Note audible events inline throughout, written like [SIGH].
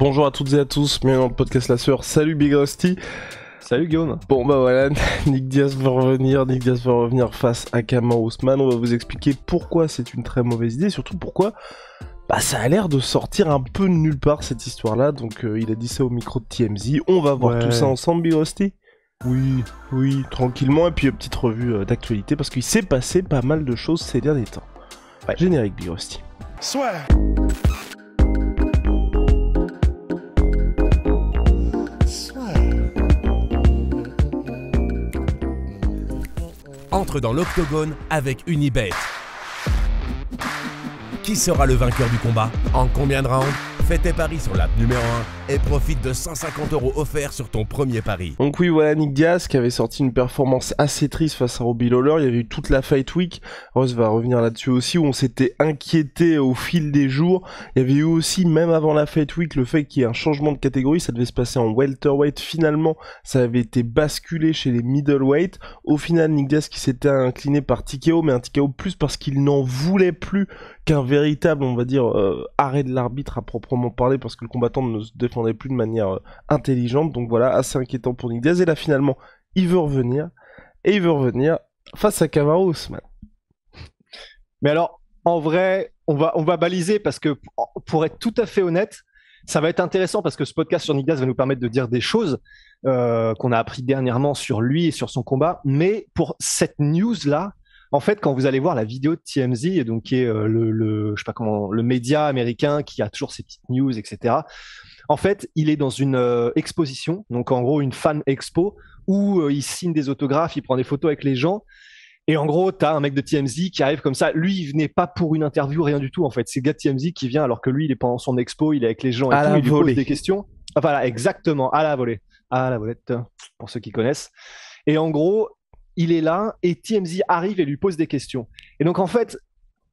Bonjour à toutes et à tous, bienvenue dans le podcast La Sueur. Salut Big Rusty. Salut Guillaume. Bon bah voilà, [LAUGHS] Nick Diaz va revenir, Nick Diaz va revenir face à Kama Ousmane. On va vous expliquer pourquoi c'est une très mauvaise idée, surtout pourquoi bah ça a l'air de sortir un peu de nulle part cette histoire-là. Donc euh, il a dit ça au micro de TMZ. On va voir Ouais. tout ça ensemble, Big Rusty. Oui, oui, tranquillement. Et puis une petite revue euh, d'actualité parce qu'il s'est passé pas mal de choses ces derniers temps. Ouais. Générique Big Rusty. Swear. Entre dans l'octogone avec Unibet. Qui sera le vainqueur du combat? En combien de rounds? Fais tes paris sur l'app numéro 1 et profite de 150 euros offerts sur ton premier pari. Donc oui, voilà Nick Diaz qui avait sorti une performance assez triste face à Robbie Lawler. Il y avait eu toute la Fight Week. Rose va revenir là-dessus aussi où on s'était inquiété au fil des jours. Il y avait eu aussi, même avant la Fight Week, le fait qu'il y ait un changement de catégorie. Ça devait se passer en welterweight. Finalement, ça avait été basculé chez les middleweight. Au final, Nick Diaz qui s'était incliné par TKO, mais un TKO plus parce qu'il n'en voulait plus qu'un véritable, on va dire, euh, arrêt de l'arbitre à proprement parler, parce que le combattant ne se défendait plus de manière euh, intelligente. Donc voilà, assez inquiétant pour Nick Diaz. Et là, finalement, il veut revenir. Et il veut revenir face à Kamaru. Mais alors, en vrai, on va, baliser parce que pour être tout à fait honnête, ça va être intéressant parce que ce podcast sur Nick va nous permettre de dire des choses euh, qu'on a appris dernièrement sur lui et sur son combat. Mais pour cette news-là, en fait, quand vous allez voir la vidéo de TMZ, donc qui est euh, le, le, je sais pas comment, le média américain qui a toujours ses petites news, etc. En fait, il est dans une euh, exposition, donc en gros une fan expo où euh, il signe des autographes, il prend des photos avec les gens. Et en gros, t'as un mec de TMZ qui arrive comme ça. Lui, il venait pas pour une interview, rien du tout. En fait, c'est le gars de TMZ qui vient alors que lui, il est pendant son expo, il est avec les gens et À tout. la il lui pose des questions. Ah, Voilà, exactement, à la volée, à la volette, pour ceux qui connaissent. Et en gros, il est là et TMZ arrive et lui pose des questions. Et donc en fait,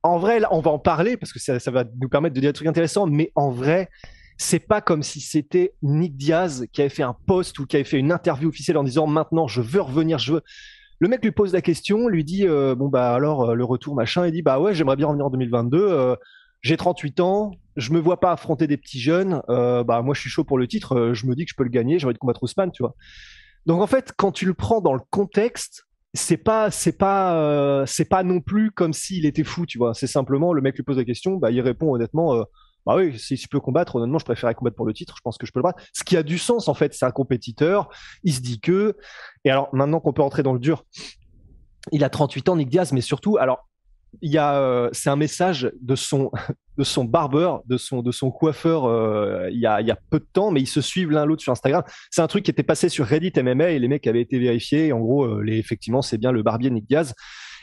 en vrai, là, on va en parler parce que ça, va nous permettre de dire des trucs intéressants. Mais en vrai, c'est pas comme si c'était Nick Diaz qui avait fait un post ou qui avait fait une interview officielle en disant maintenant je veux revenir, je veux. Le mec lui pose la question, lui dit euh, bon bah alors euh, le retour machin, il dit bah ouais j'aimerais bien revenir en 2022. euh, j'ai 38 ans, je me vois pas affronter des petits jeunes. bah moi je suis chaud pour le titre, je me dis que je peux le gagner, j'ai envie de combattre Ousmane, tu vois. Donc en fait quand tu le prends dans le contexte, c'est pas c'est pas euh, c'est pas non plus comme s'il était fou, tu vois. C'est simplement le mec lui pose la question, bah il répond honnêtement. euh, bah oui, si je peux combattre, honnêtement, je préférerais combattre pour le titre. Je pense que je peux le battre. Ce qui a du sens, en fait, c'est un compétiteur. Il se dit que. Et alors, maintenant qu'on peut entrer dans le dur, il a 38 ans, Nick Diaz, mais surtout, alors, il y a, euh, c'est un message de son, [LAUGHS] de son barbeur, de son, de son coiffeur, euh, il y a, il y a peu de temps, mais ils se suivent l'un l'autre sur Instagram. C'est un truc qui était passé sur Reddit MMA et les mecs avaient été vérifiés. En gros, euh, les, effectivement, c'est bien le barbier Nick Diaz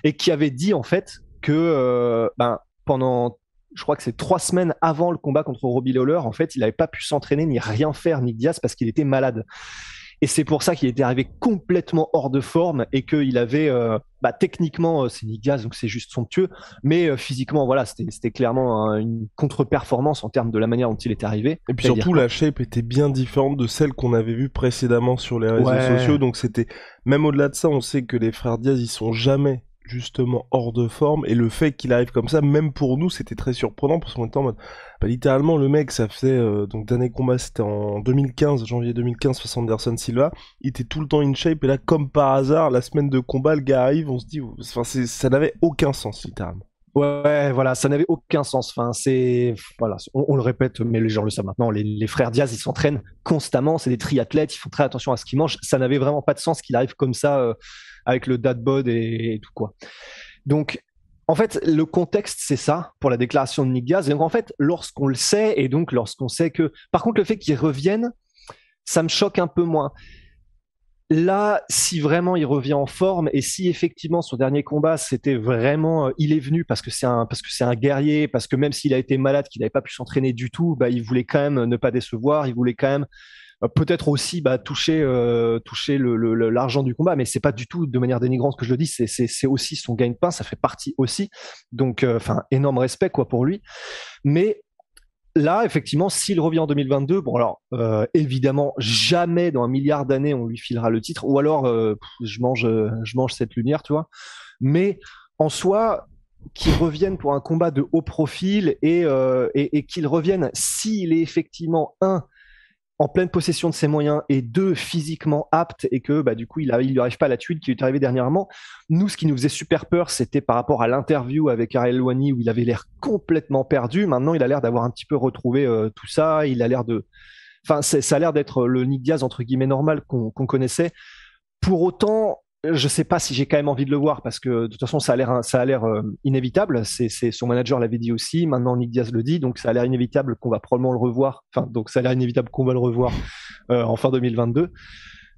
et qui avait dit en fait que, ben, pendant je crois que c'est trois semaines avant le combat contre Robbie Lawler, en fait, il n'avait pas pu s'entraîner ni rien faire, Nick Diaz, parce qu'il était malade. Et c'est pour ça qu'il était arrivé complètement hors de forme et qu'il avait, euh, bah, techniquement, euh, c'est Nick Diaz, donc c'est juste somptueux, mais euh, physiquement, voilà, c'était clairement un- une contre-performance en termes de la manière dont il était arrivé. Et puis surtout, la shape était bien différente de celle qu'on avait vue précédemment sur les réseaux Ouais. sociaux. Donc c'était, même au-delà de ça, on sait que les frères Diaz, ils sont jamais justement hors de forme. Et le fait qu'il arrive comme ça, même pour nous, c'était très surprenant parce qu'on était en mode, bah, littéralement, le mec, ça faisait, euh, donc dernier combat, c'était en 2015, janvier 2015, face Anderson Silva. Il était tout le temps in shape. Et là, comme par hasard, la semaine de combat, le gars arrive, on se dit, enfin, ça n'avait aucun sens, littéralement. Ouais, voilà, ça n'avait aucun sens. On, le répète, mais les gens le savent maintenant. Les, les frères Diaz, ils s'entraînent constamment. C'est des triathlètes. Ils font très attention à ce qu'ils mangent. Ça n'avait vraiment pas de sens qu'il arrive comme ça euh, avec le dad bod et, et tout quoi. Donc, en fait, le contexte, c'est ça pour la déclaration de Nick Diaz. Et donc, en fait, lorsqu'on le sait et donc lorsqu'on sait que, par contre, le fait qu'il revienne, ça me choque un peu moins. Là, si vraiment il revient en forme et si effectivement son dernier combat c'était vraiment, euh, il est venu parce que c'est un parce que c'est un guerrier, parce que même s'il a été malade, qu'il n'avait pas pu s'entraîner du tout, bah il voulait quand même ne pas décevoir, il voulait quand même peut-être aussi bah, toucher euh, toucher l'argent du combat, mais c'est pas du tout de manière dénigrante que je le dis, c'est aussi son gagne-pain, ça fait partie aussi, donc euh, enfin énorme respect quoi pour lui, mais là, effectivement, s'il revient en 2022, bon alors euh, évidemment jamais dans un milliard d'années on lui filera le titre, ou alors euh, je mange euh, je mange cette lumière, tu vois. Mais en soi, qu'il revienne pour un combat de haut profil et, euh, et, et qu'il revienne s'il est effectivement un en pleine possession de ses moyens et deux physiquement apte et que bah, du coup il ne lui arrive pas la tuile qui lui est arrivée dernièrement. Nous, ce qui nous faisait super peur, c'était par rapport à l'interview avec Ariel Wani où il avait l'air complètement perdu. Maintenant, il a l'air d'avoir un petit peu retrouvé euh, tout ça. Il a l'air de, enfin, ça a l'air d'être le Nick Diaz entre guillemets normal qu'on connaissait. Pour autant, je sais pas si j'ai quand même envie de le voir parce que de toute façon ça a l'air ça a l'air euh, inévitable. C'est son manager l'avait dit aussi. Maintenant Nick Diaz le dit, donc ça a l'air inévitable qu'on va probablement le revoir. Enfin donc ça a l'air inévitable qu'on va le revoir euh, en fin 2022.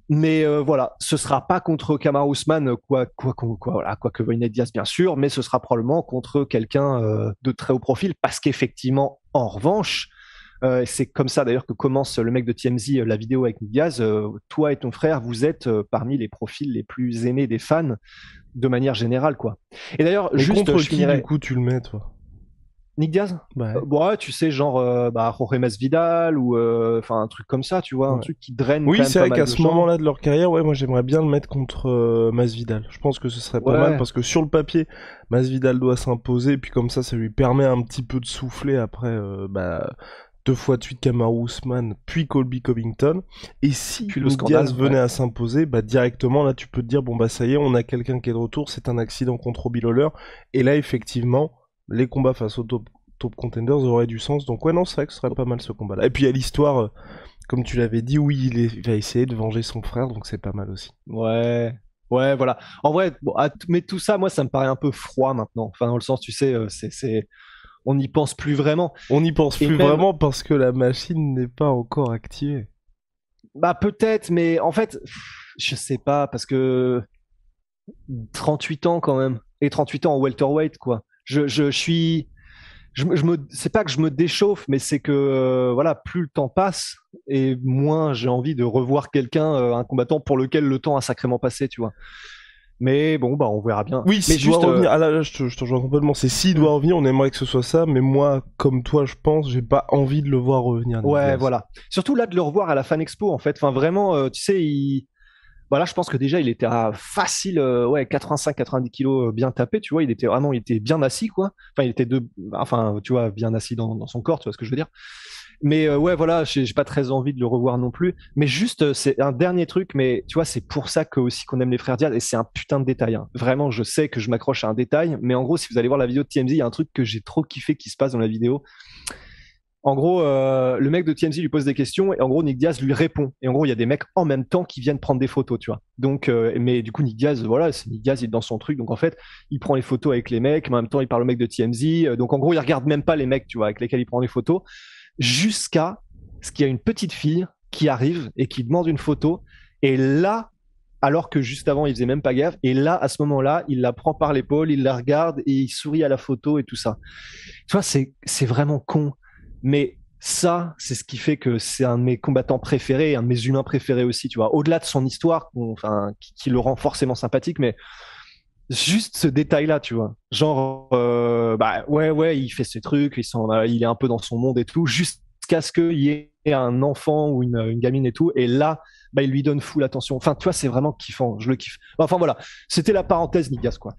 Mais euh, voilà, ce sera pas contre Kamar Ousmane, quoi, quoi, quoi, voilà, quoi que veuille Nick Diaz bien sûr, mais ce sera probablement contre quelqu'un de très haut profil parce qu'effectivement, en revanche, euh, c'est comme ça d'ailleurs que commence le mec de TMZ euh, la vidéo avec Nick Diaz. Euh, toi et ton frère, vous êtes parmi les profils les plus aimés des fans de manière générale, quoi. Et d'ailleurs, juste contre je qui du coup tu le mets, toi? Nick Diaz ouais. ouais. tu sais, genre bah, Jorge Masvidal ou enfin un truc comme ça, tu vois, un truc qui draine. Oui, c'est vrai qu'à ce moment-là de leur carrière, ouais, moi j'aimerais bien le mettre contre Masvidal. Je pense que ce serait pas mal parce que sur le papier, Masvidal doit s'imposer, et puis comme ça, ça lui permet un petit peu de souffler après bah, deux fois de suite Kamaru Usman, puis Colby Covington. Et si le Diaz venait à s'imposer, bah directement là tu peux te dire bon bah ça y est, on a quelqu'un qui est de retour, c'est un accident contre Robbie Lawler. Et là effectivement, les combats face aux top, top contenders auraient du sens. Donc ouais non c'est vrai que ce serait pas mal ce combat-là. Et puis il y a l'histoire, euh, comme tu l'avais dit, oui il, va essayer de venger son frère, donc c'est pas mal aussi. Ouais. Ouais, voilà. En vrai, mais tout ça, moi, ça me paraît un peu froid maintenant. Enfin, dans le sens, tu sais, euh, c'est, on n'y pense plus vraiment. On n'y pense plus vraiment parce que la machine n'est pas encore activée. Bah peut-être, mais en fait, je sais pas, parce que 38 ans quand même, et 38 ans en welterweight, quoi. Je, je, suis... Je, je me, c'est pas que je me déchauffe, mais c'est que euh, voilà, plus le temps passe et moins j'ai envie de revoir quelqu'un, euh, un combattant pour lequel le temps a sacrément passé, tu vois. Mais bon, bah on verra bien. Oui, doit revenir, euh, ah là, je te, je te rejoins complètement. C'est s'il doit revenir, on aimerait que ce soit ça, mais moi, comme toi, je pense, j'ai pas envie de le voir revenir. Ouais, voilà. Surtout là de le revoir à la Fan Expo, en fait. Enfin, vraiment, euh, tu sais, il. Voilà, je pense que déjà il était à facile, euh, ouais, 85-90 kilos bien tapé, tu vois. Il était vraiment, il était bien assis, quoi. Enfin, il était de, enfin, tu vois, bien assis dans, dans son corps, tu vois ce que je veux dire. Mais euh, ouais, voilà, j'ai pas très envie de le revoir non plus. Mais juste, euh, c'est un dernier truc, mais tu vois, c'est pour ça que aussi qu'on aime les frères Diaz, et c'est un putain de détail. Hein. Vraiment, je sais que je m'accroche à un détail, mais en gros, si vous allez voir la vidéo de TMZ, il y a un truc que j'ai trop kiffé qui se passe dans la vidéo. En gros, euh, le mec de TMZ lui pose des questions et en gros Nick Diaz lui répond. Et en gros, il y a des mecs en même temps qui viennent prendre des photos, tu vois. Donc, mais du coup, Nick Diaz, voilà, c'est Nick Diaz, il est dans son truc. Donc en fait, il prend les photos avec les mecs, mais en même temps, il parle au mec de TMZ. Donc en gros, il regarde même pas les mecs, tu vois, avec lesquels il prend les photos, jusqu'à ce qu'il y a une petite fille qui arrive et qui demande une photo. Et là, alors que juste avant, il faisait même pas gaffe. Et là, à ce moment-là, il la prend par l'épaule, il la regarde et il sourit à la photo et tout ça. Tu vois, c'est, vraiment con. Mais ça, c'est ce qui fait que c'est un de mes combattants préférés, un de mes humains préférés aussi, tu vois. Au-delà de son histoire, enfin, qui, le rend forcément sympathique, mais juste ce détail-là, tu vois. Genre, euh, bah ouais, ouais, il fait ses trucs, il, il est un peu dans son monde et tout. Jusqu'à ce qu'il y ait un enfant ou une, gamine et tout. Et là, bah, il lui donne full attention. Enfin, tu vois, c'est vraiment kiffant. Je le kiffe. Enfin, voilà. C'était la parenthèse Nick Diaz, quoi.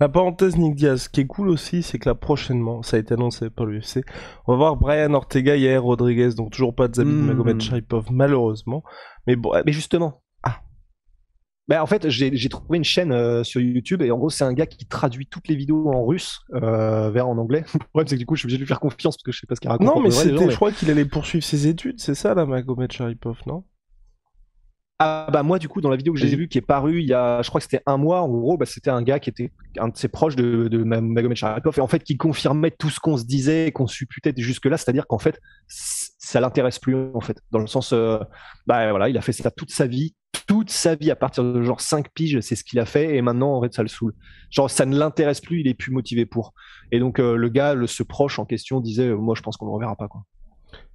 La parenthèse Nick Diaz, ce qui est cool aussi, c'est que là prochainement, ça a été annoncé par l'UFC, on va voir Brian Ortega et Rodriguez, donc toujours pas de Zabit mmh. Magomed Sharipov, malheureusement. Mais bon, mais justement, bah, en fait, j'ai trouvé une chaîne euh, sur YouTube et en gros, c'est un gars qui traduit toutes les vidéos en russe euh, vers en anglais. [LAUGHS] Le problème, c'est que du coup, je suis obligé de lui faire confiance parce que je sais pas ce qu'il raconte. Non, mais c'était, je crois qu'il allait poursuivre ses études, c'est ça, là, Magomed Sharipov, non? Ah bah moi du coup dans la vidéo que j'ai vue qui est parue il y a je crois que c'était un mois en gros bah, c'était un gars qui était un de ses proches de, de Magomed Sharipov et en fait qui confirmait tout ce qu'on se disait et qu'on supputait jusque là c'est à dire qu'en fait ça l'intéresse plus en fait dans le sens euh, bah voilà il a fait ça toute sa vie toute sa vie à partir de genre 5 piges, c'est ce qu'il a fait et maintenant en fait ça le saoule. Genre ça ne l'intéresse plus, il est plus motivé pour. Et donc euh, le gars, le, ce proche en question disait euh, moi je pense qu'on ne reverra pas quoi.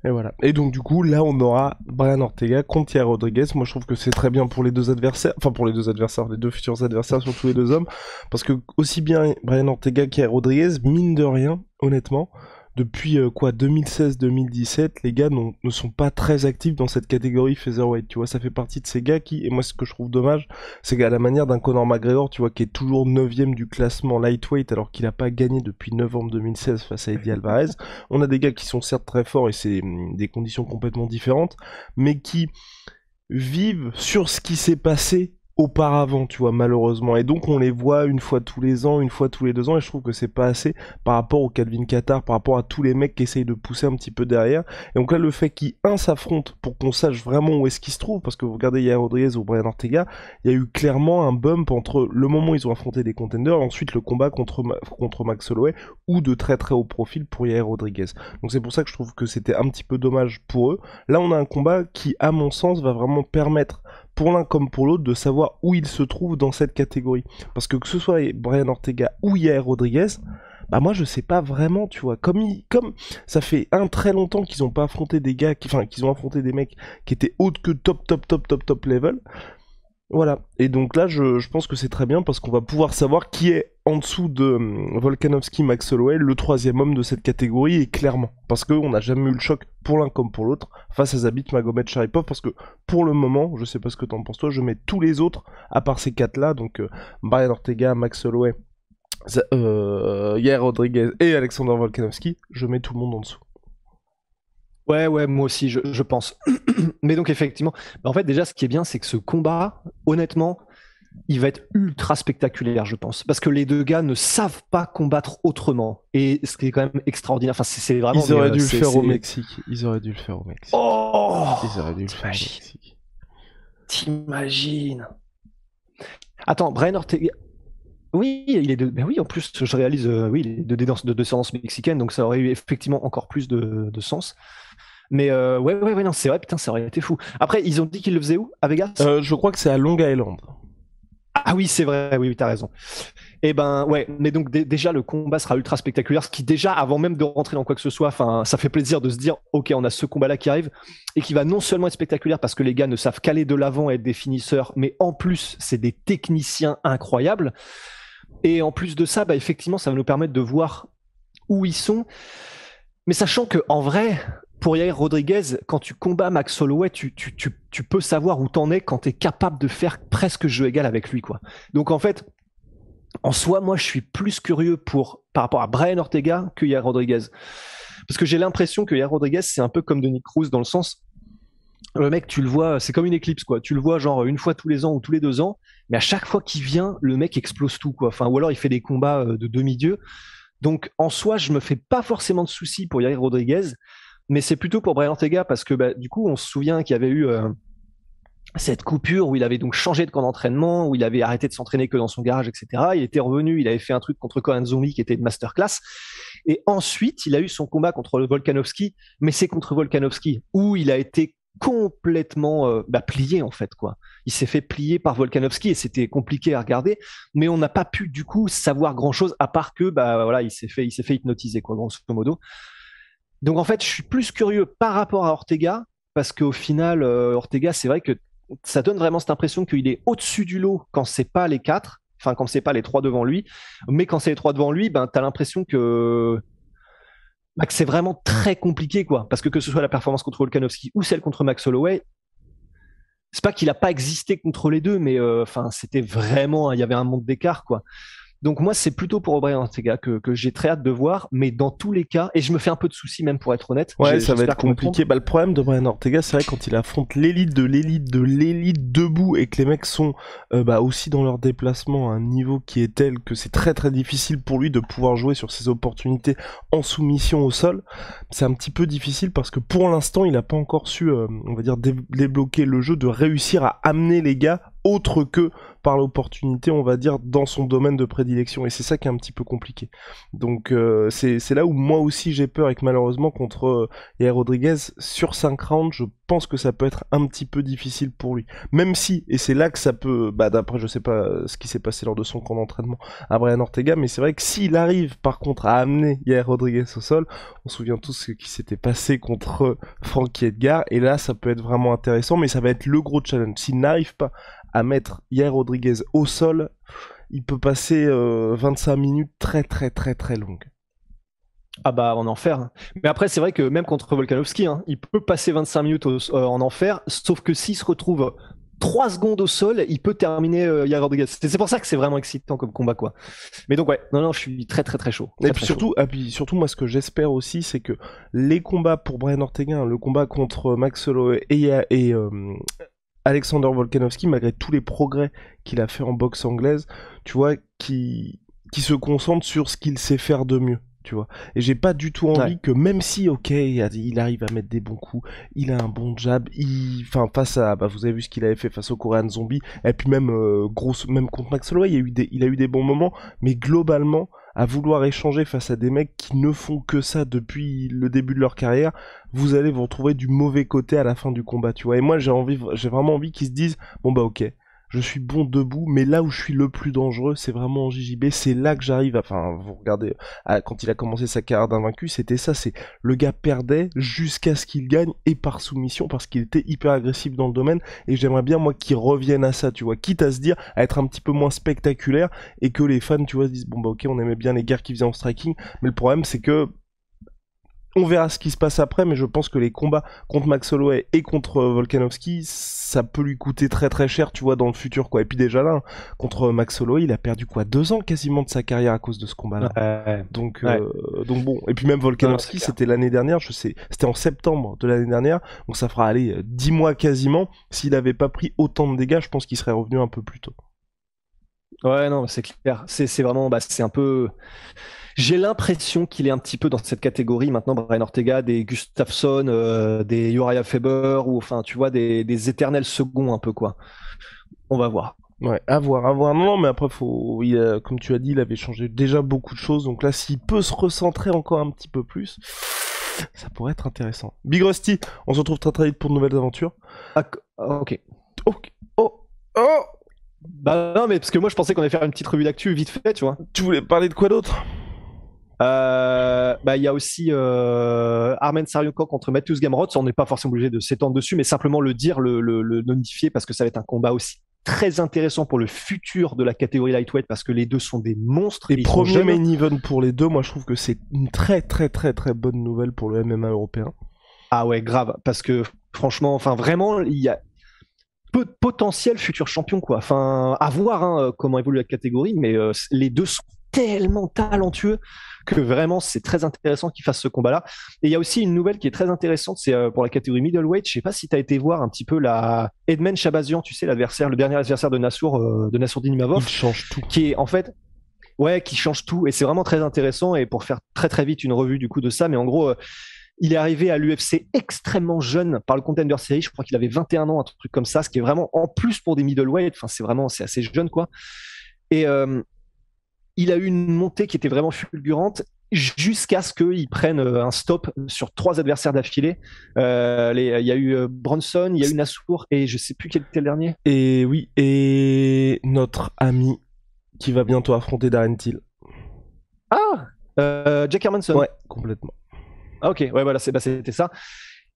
Et voilà. Et donc du coup là on aura Brian Ortega contre Thierry Rodriguez. Moi je trouve que c'est très bien pour les deux adversaires, enfin pour les deux adversaires, les deux futurs adversaires, surtout les deux hommes, parce que aussi bien Brian Ortega qu'Thierry Rodriguez, mine de rien, honnêtement, depuis euh, quoi 2016-2017, les gars ne sont pas très actifs dans cette catégorie featherweight. Tu vois, ça fait partie de ces gars qui, et moi ce que je trouve dommage, c'est qu'à la manière d'un Conor McGregor, tu vois, qui est toujours 9 du classement lightweight alors qu'il n'a pas gagné depuis novembre 2016 face à Eddie Alvarez, on a des gars qui sont certes très forts et c'est hum, des conditions complètement différentes, mais qui vivent sur ce qui s'est passé auparavant, tu vois, malheureusement. Et donc on les voit une fois tous les ans, une fois tous les deux ans, et je trouve que c'est pas assez par rapport au Calvin Qatar, par rapport à tous les mecs qui essayent de pousser un petit peu derrière. Et donc là, le fait qu'ils, un, s'affrontent pour qu'on sache vraiment où est-ce qu'ils se trouvent, parce que vous regardez Yair Rodriguez ou Brian Ortega, il y a eu clairement un bump entre le moment où ils ont affronté des contenders et ensuite le combat contre, contre Max Holloway, ou de très très haut profil pour Yair Rodriguez. Donc c'est pour ça que je trouve que c'était un petit peu dommage pour eux. Là, on a un combat qui, à mon sens, va vraiment permettre pour l'un comme pour l'autre de savoir où il se trouve dans cette catégorie. Parce que que ce soit Brian Ortega ou Yair Rodriguez, bah moi je sais pas vraiment, tu vois. Comme, comme ça fait un très longtemps qu'ils ont pas affronté des gars, enfin qu'ils ont affronté des mecs qui étaient autres que top, top, top, top, top level. Voilà. Et donc là, je, pense que c'est très bien parce qu'on va pouvoir savoir qui est en dessous de hum, Volkanovski, Max Holloway, le troisième homme de cette catégorie, et clairement. Parce qu'on n'a jamais eu le choc pour l'un comme pour l'autre face à Zabit, Magomed, Sharipov. Parce que pour le moment, je sais pas ce que t'en penses toi, je mets tous les autres à part ces quatre-là, donc euh, Brian Ortega, Max Holloway, euh, Yair Rodriguez et Alexander Volkanovski, je mets tout le monde en dessous. Ouais, ouais, moi aussi, je, pense. [CLEARS THROAT] Mais donc, effectivement, bah, en fait, déjà, ce qui est bien, c'est que ce combat, honnêtement, il va être ultra spectaculaire, je pense. Parce que les deux gars ne savent pas combattre autrement. Et ce qui est quand même extraordinaire. Enfin, c'est vraiment. Ils auraient dû le faire au Mexique. Ils auraient dû le faire au Mexique. Oh Ils auraient dû le faire au Mexique. T'imagines Attends, Brian Ortega. Oui, il est de. Ben oui, en plus, je réalise. Euh, oui, il est de, de descendance mexicaine, donc ça aurait eu effectivement encore plus de, de sens. Mais euh, ouais, ouais, ouais, non, c'est vrai, putain, ça aurait été fou. Après, ils ont dit qu'ils le faisaient où À Vegas? Euh, Je crois que c'est à Long Island. Ah oui, c'est vrai, oui, oui t'as raison. Et eh ben ouais, mais donc déjà le combat sera ultra spectaculaire, ce qui déjà avant même de rentrer dans quoi que ce soit, enfin ça fait plaisir de se dire ok on a ce combat là qui arrive et qui va non seulement être spectaculaire parce que les gars ne savent qu'aller de l'avant et être des finisseurs, mais en plus c'est des techniciens incroyables. Et en plus de ça, bah, effectivement ça va nous permettre de voir où ils sont, mais sachant que en vrai pour Yair Rodriguez, quand tu combats Max Holloway, tu, peux savoir où t'en es quand tu es capable de faire presque jeu égal avec lui. quoi. Donc en fait, en soi, moi, je suis plus curieux pour, par rapport à Brian Ortega que Yair Rodriguez. Parce que j'ai l'impression que Yair Rodriguez, c'est un peu comme Denis Cruz dans le sens, le mec, tu le vois, c'est comme une éclipse, quoi. Tu le vois genre une fois tous les ans ou tous les deux ans, mais à chaque fois qu'il vient, le mec explose tout, quoi. Enfin, ou alors il fait des combats euh, de demi-dieu. Donc en soi, je me fais pas forcément de soucis pour Yair Rodriguez mais c'est plutôt pour Brian Ortega parce que bah, du coup, on se souvient qu'il y avait eu euh, cette coupure où il avait donc changé de camp d'entraînement, où il avait arrêté de s'entraîner que dans son garage, etc. Il était revenu, il avait fait un truc contre Conan Zombie qui était une masterclass. Et ensuite, il a eu son combat contre Volkanovski, mais c'est contre Volkanovski où il a été complètement euh, bah, plié en fait quoi. Il s'est fait plier par Volkanovski et c'était compliqué à regarder, mais on n'a pas pu du coup savoir grand chose à part que bah voilà il s'est fait il s'est fait hypnotiser quoi grosso modo. Donc en fait, je suis plus curieux par rapport à Ortega, parce qu'au final, euh, Ortega, c'est vrai que ça donne vraiment cette impression qu'il est au-dessus du lot quand c'est pas les quatre, enfin quand c'est pas les trois devant lui, mais quand c'est les trois devant lui, ben t'as l'impression que bah, c'est vraiment très compliqué quoi, parce que que ce soit la performance contre Volkanovski ou celle contre Max Holloway, c'est pas qu'il a pas existé contre les deux, mais euh, enfin c'était vraiment, il y avait un monde d'écart quoi. Donc moi, c'est plutôt pour Brian Ortega que, que j'ai très hâte de voir, mais dans tous les cas, et je me fais un peu de soucis même pour être honnête. Ouais, ça va être compliqué. Bah, le problème de Brian Ortega, c'est vrai quand il affronte l'élite de l'élite de l'élite debout et que les mecs sont euh, bah, aussi dans leur déplacement à un niveau qui est tel que c'est très très difficile pour lui de pouvoir jouer sur ses opportunités en soumission au sol. C'est un petit peu difficile parce que pour l'instant, il n'a pas encore su, euh, on va dire, débloquer le jeu, de réussir à amener les gars autre que par l'opportunité, on va dire, dans son domaine de prédilection. Et c'est ça qui est un petit peu compliqué. Donc euh, c'est là où moi aussi j'ai peur et que malheureusement contre euh, Rodriguez, sur 5 rounds, je que ça peut être un petit peu difficile pour lui. Même si, et c'est là que ça peut, bah d'après je sais pas ce qui s'est passé lors de son camp d'entraînement à Brian Ortega, mais c'est vrai que s'il arrive par contre à amener Yair Rodriguez au sol, on se souvient tous ce qui s'était passé contre Frankie Edgar, et là ça peut être vraiment intéressant, mais ça va être le gros challenge. S'il n'arrive pas à mettre Yair Rodriguez au sol, il peut passer 25 euh, minutes très très très très longues. Ah bah en enfer. Mais après c'est vrai que même contre Volkanovski, hein, il peut passer 25 minutes en enfer, sauf que s'il se retrouve 3 secondes au sol, il peut terminer euh, de C'est pour ça que c'est vraiment excitant comme combat, quoi. Mais donc, ouais, non, non, je suis très, très, très chaud. et puis surtout, ah, puis surtout, moi, ce que j'espère aussi, c'est que les combats pour Brian Ortega, hein, le combat contre Max Holloway et, et euh, Alexander Volkanovski, malgré tous les progrès qu'il a fait en boxe anglaise, tu vois, qui, qui se concentre sur ce qu'il sait faire de mieux tu vois. Et j'ai pas du tout envie que même si, ok, il arrive à mettre des bons coups, il a un bon jab, il, enfin face à, bah vous avez vu ce qu'il avait fait face au Korean Zombie, et puis même euh, grosse, même contre Max Holloway, il a eu des, il a eu des bons moments, mais globalement, à vouloir échanger face à des mecs qui ne font que ça depuis le début de leur carrière, vous allez vous retrouver du mauvais côté à la fin du combat, tu vois. Et moi, j'ai envie, j'ai vraiment envie qu'ils se disent, bon bah ok, je suis bon debout, mais là où je suis le plus dangereux, c'est vraiment en JJB. C'est là que j'arrive. Enfin, vous regardez, quand il a commencé sa carrière d'invaincu, c'était ça. C'est le gars perdait jusqu'à ce qu'il gagne et par soumission parce qu'il était hyper agressif dans le domaine. Et j'aimerais bien moi qu'il revienne à ça, tu vois, quitte à se dire à être un petit peu moins spectaculaire et que les fans, tu vois, se disent bon bah ok, on aimait bien les guerres qui faisaient en striking, mais le problème c'est que on verra ce qui se passe après, mais je pense que les combats contre Max Holloway et contre euh, Volkanovski, ça peut lui coûter très très cher, tu vois, dans le futur, quoi. Et puis déjà là, contre Max Holloway, il a perdu quoi Deux ans quasiment de sa carrière à cause de ce combat-là. donc, euh, donc bon. Et puis même Volkanovski, c'était l'année dernière, je sais, c'était en septembre de l'année dernière, donc ça fera aller dix mois quasiment. S'il n'avait pas pris autant de dégâts, je pense qu'il serait revenu un peu plus tôt. Ouais, non, c'est clair. C'est vraiment, bah, c'est un peu. J'ai l'impression qu'il est un petit peu dans cette catégorie maintenant, Brian Ortega, des Gustafsson, euh, des Uriah Faber, ou enfin, tu vois, des, éternels seconds un peu, quoi. On va voir. Ouais, à voir, à voir. Non, mais après, faut, il comme tu as dit, il avait changé déjà beaucoup de choses. Donc là, s'il peut se recentrer encore un petit peu plus, ça pourrait être intéressant. Big Rusty, on se retrouve très très vite pour de nouvelles aventures. Ah, ok. Ok. Oh, oh. Bah non, mais parce que moi, je pensais qu'on allait faire une petite revue d'actu vite fait, tu vois. Tu voulais parler de quoi d'autre? Euh, bah, il y a aussi euh, Armen Sariuko contre Matthews Gamrot. On n'est pas forcément obligé de s'étendre dessus, mais simplement le dire, le, le, notifier, parce que ça va être un combat aussi très intéressant pour le futur de la catégorie lightweight, parce que les deux sont des monstres. Et premier main event pour les deux, moi je trouve que c'est une très très très très bonne nouvelle pour le MMA européen. Ah ouais, grave, parce que franchement, enfin vraiment, il y a peu de potentiel futur champion, quoi. Enfin, à voir hein, comment évolue la catégorie, mais euh, les deux sont tellement talentueux que vraiment c'est très intéressant qu'il fasse ce combat-là. Et il y a aussi une nouvelle qui est très intéressante, c'est euh, pour la catégorie middleweight. Je sais pas si tu as été voir un petit peu la Edmond Chabazian, tu sais l'adversaire, le dernier adversaire de Nassour, euh, de Nassourdine Mavov, qui change tout, qui est en fait ouais qui change tout et c'est vraiment très intéressant. Et pour faire très très vite une revue du coup de ça, mais en gros. Euh, il est arrivé à l'UFC extrêmement jeune par le Contender Series. Je crois qu'il avait 21 ans, un truc comme ça, ce qui est vraiment en plus pour des middleweight. Enfin, c'est vraiment, c'est assez jeune, quoi. Et, il a eu une montée qui était vraiment fulgurante jusqu'à ce qu'il prenne euh, un stop sur trois adversaires d'affilée. Euh, il y a eu euh, Bronson, il y a eu Nassour et je sais plus quel était le dernier. Et oui, et notre ami qui va bientôt affronter Darren Till. Ah Jack Hermanson. Ouais, complètement. Ah, ok, ouais, voilà, bah, c'était ça.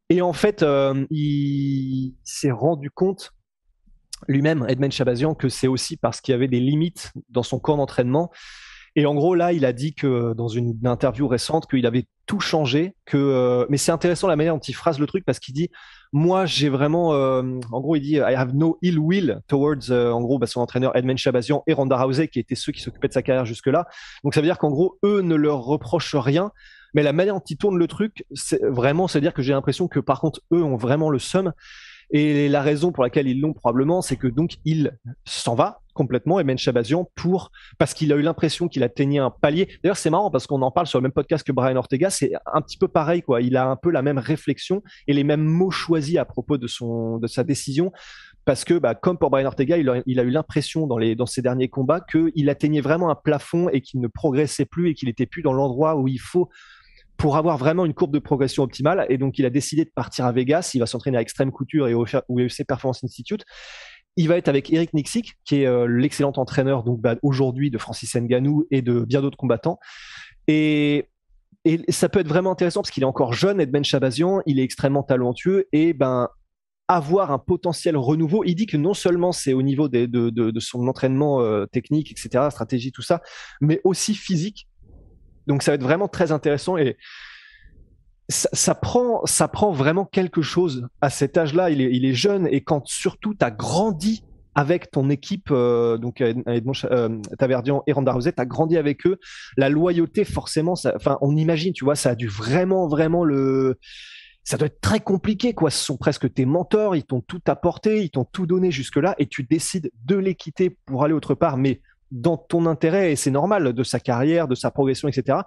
Et en fait, il s'est rendu compte lui-même, Edmond Chabazian, que c'est aussi parce qu'il y avait des limites dans son corps d'entraînement. Et en gros, là, il a dit que dans une interview récente, qu'il avait tout changé. Que, euh, mais c'est intéressant la manière dont il phrase le truc parce qu'il dit, moi, j'ai vraiment, euh, en gros, il dit, I have no ill will towards, euh, en gros, bah, son entraîneur Edmond Chabazian et Ronda Rousey, qui étaient ceux qui s'occupaient de sa carrière jusque-là. Donc ça veut dire qu'en gros, eux ne leur reprochent rien. Mais la manière dont ils tournent le truc, c'est vraiment, c'est à dire que j'ai l'impression que par contre, eux ont vraiment le seum. Et la raison pour laquelle ils l'ont probablement, c'est que donc il s'en va complètement, Emen Chabazian, pour parce qu'il a eu l'impression qu'il atteignait un palier. D'ailleurs, c'est marrant parce qu'on en parle sur le même podcast que Brian Ortega. C'est un petit peu pareil, quoi. Il a un peu la même réflexion et les mêmes mots choisis à propos de son de sa décision. Parce que, bah, comme pour Brian Ortega, il a, eu l'impression dans, dans ses derniers combats qu'il atteignait vraiment un plafond et qu'il ne progressait plus et qu'il était plus dans l'endroit où il faut pour avoir vraiment une courbe de progression optimale. Et donc, il a décidé de partir à Vegas. Il va s'entraîner à Extreme Couture et au UFC Performance Institute. Il va être avec Eric Nixik, qui est euh, l'excellent entraîneur bah, aujourd'hui de Francis Nganou et de bien d'autres combattants. Et, ça peut être vraiment intéressant parce qu'il est encore jeune, Edmond Chabazian, il est extrêmement talentueux et ben avoir un potentiel renouveau. Il dit que non seulement c'est au niveau de, son entraînement euh, technique, etc., stratégie, tout ça, mais aussi physique Donc ça va être vraiment très intéressant et ça, prend, ça prend vraiment quelque chose à cet âge-là. Il est, il est jeune et quand surtout tu as grandi avec ton équipe, euh, donc Edmond euh, Taverdian et Randa Rosette, tu as grandi avec eux. La loyauté, forcément, enfin, on imagine, tu vois, ça a dû vraiment, vraiment le. Ça doit être très compliqué, quoi. Ce sont presque tes mentors, ils t'ont tout apporté, ils t'ont tout donné jusque-là, et tu décides de les quitter pour aller autre part, mais dans ton intérêt, et c'est normal, de sa carrière, de sa progression, etc.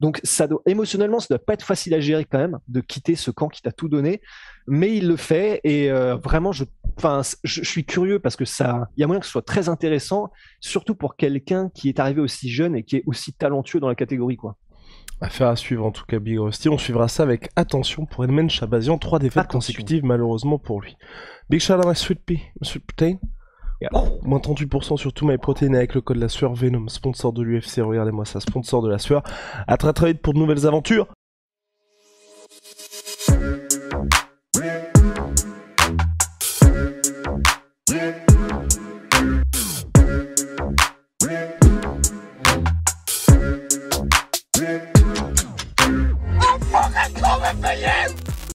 Donc, ça doit, émotionnellement, ça doit pas être facile à gérer quand même de quitter ce camp qui t'a tout donné, mais il le fait et euh, vraiment, je, enfin, je, suis curieux parce que ça, il y a moyen que ce soit très intéressant, surtout pour quelqu'un qui est arrivé aussi jeune et qui est aussi talentueux dans la catégorie, quoi. Affaire à suivre en tout cas Big Rusty. On suivra ça avec attention pour Edmund Chabazian. Trois défaites consécutives malheureusement pour lui. Big shout out à Sweet Pea, Sweet Protein. Oh, moins 38% sur tout protéines avec le code de la sueur Venom, sponsor de l'UFC. Regardez-moi ça, sponsor de la sueur. À très très vite pour de nouvelles aventures.